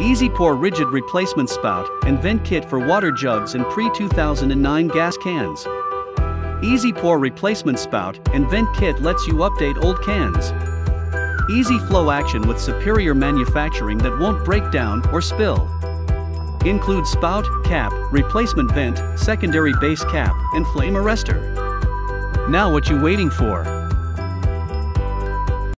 EZ-POUR Rigid Replacement Spout and Vent Kit for water jugs and pre-2009 gas cans. EZ-POUR Replacement Spout and Vent Kit lets you update old cans. Easy flow action with superior manufacturing that won't break down or spill. Includes spout, cap, replacement vent, secondary base cap, and flame arrestor. Now what you waiting for?